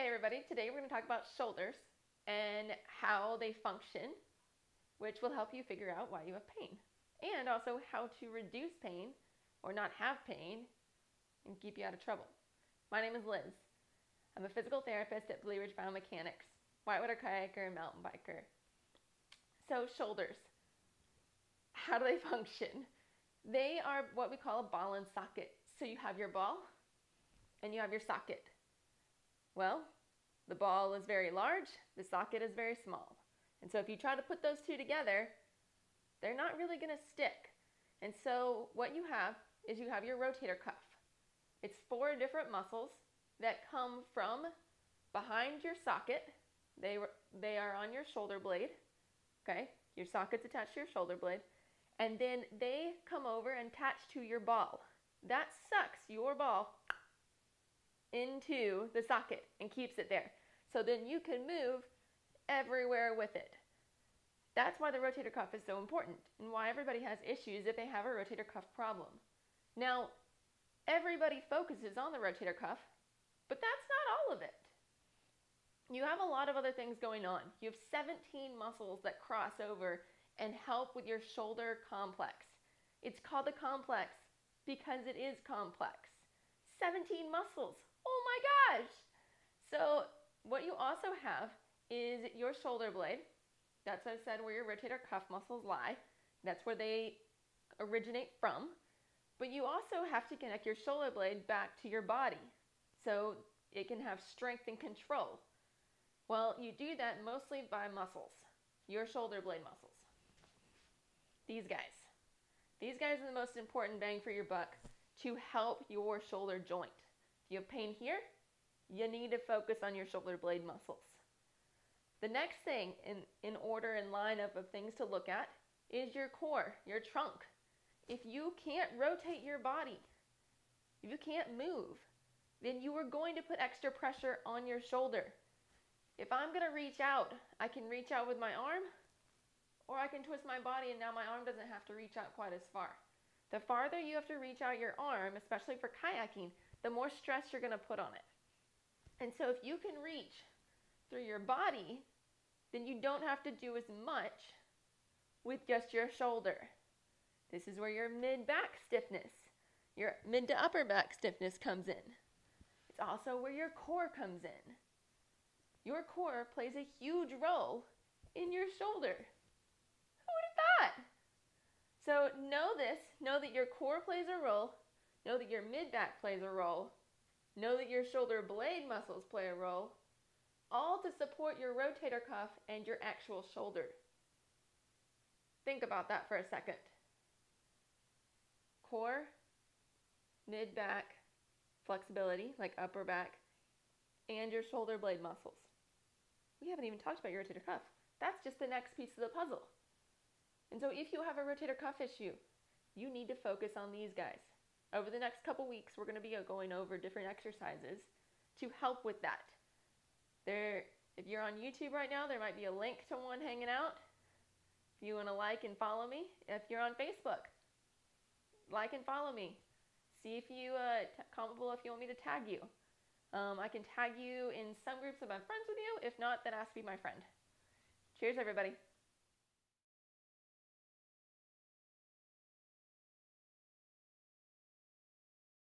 Hey everybody, today we're going to talk about shoulders and how they function, which will help you figure out why you have pain. And also how to reduce pain or not have pain and keep you out of trouble. My name is Liz. I'm a physical therapist at Blue Ridge Biomechanics, whitewater kayaker, and mountain biker. So, shoulders. How do they function? They are what we call a ball and socket. So, you have your ball and you have your socket. Well, the ball is very large, the socket is very small. And so if you try to put those two together, they're not really going to stick. And so what you have is you have your rotator cuff. It's four different muscles that come from behind your socket. They, they are on your shoulder blade. Okay, your socket's attached to your shoulder blade. And then they come over and attach to your ball. That sucks your ball into the socket and keeps it there. So then you can move everywhere with it. That's why the rotator cuff is so important and why everybody has issues if they have a rotator cuff problem. Now, everybody focuses on the rotator cuff, but that's not all of it. You have a lot of other things going on. You have 17 muscles that cross over and help with your shoulder complex. It's called a complex because it is complex. 17 muscles. My gosh! So what you also have is your shoulder blade. That's what I said where your rotator cuff muscles lie. That's where they originate from. But you also have to connect your shoulder blade back to your body so it can have strength and control. Well, you do that mostly by muscles, your shoulder blade muscles. These guys. These guys are the most important bang for your buck to help your shoulder joint you have pain here, you need to focus on your shoulder blade muscles. The next thing in, in order and lineup of things to look at is your core, your trunk. If you can't rotate your body, if you can't move, then you are going to put extra pressure on your shoulder. If I'm going to reach out, I can reach out with my arm, or I can twist my body and now my arm doesn't have to reach out quite as far. The farther you have to reach out your arm, especially for kayaking, the more stress you're going to put on it. And so if you can reach through your body, then you don't have to do as much with just your shoulder. This is where your mid back stiffness, your mid to upper back stiffness comes in. It's also where your core comes in. Your core plays a huge role in your shoulder. Who would have thought? So know this, know that your core plays a role Know that your mid back plays a role. Know that your shoulder blade muscles play a role, all to support your rotator cuff and your actual shoulder. Think about that for a second. Core, mid back, flexibility, like upper back, and your shoulder blade muscles. We haven't even talked about your rotator cuff. That's just the next piece of the puzzle. And so if you have a rotator cuff issue, you need to focus on these guys. Over the next couple weeks, we're going to be going over different exercises to help with that. There, if you're on YouTube right now, there might be a link to one hanging out. If you want to like and follow me, if you're on Facebook, like and follow me. See if you uh, t- comment below if you want me to tag you. Um, I can tag you in some groups if I'm friends with you. If not, then ask to be my friend. Cheers, everybody.